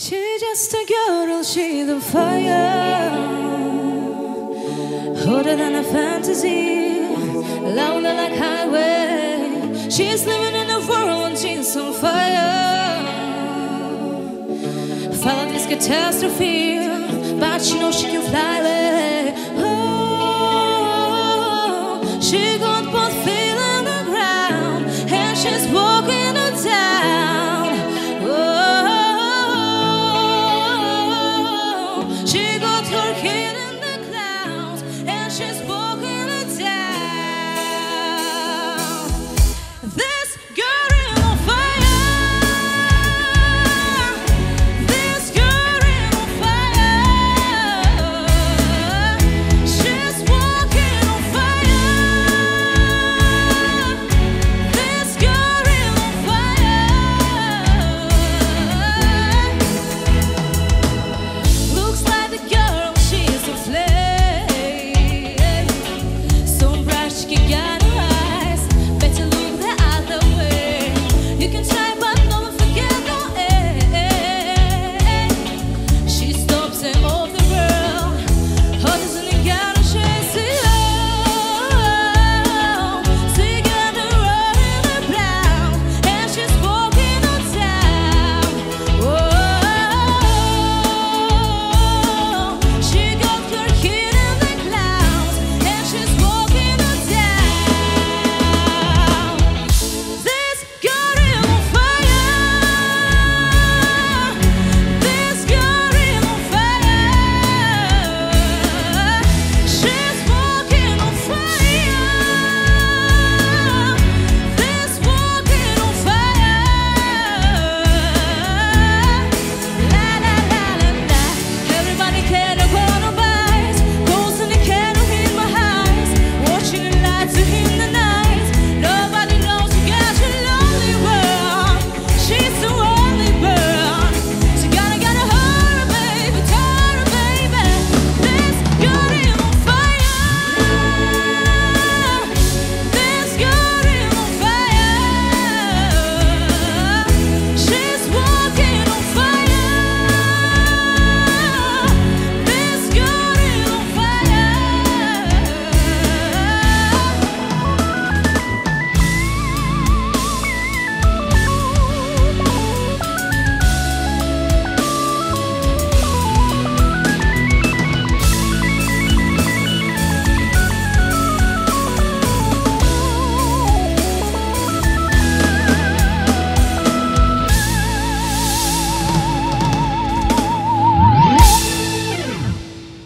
She's just a girl, she's on fire. Hotter than a fantasy, louder like highway. She's living in a world, she's on fire. Follow this catastrophe, but she knows she can fly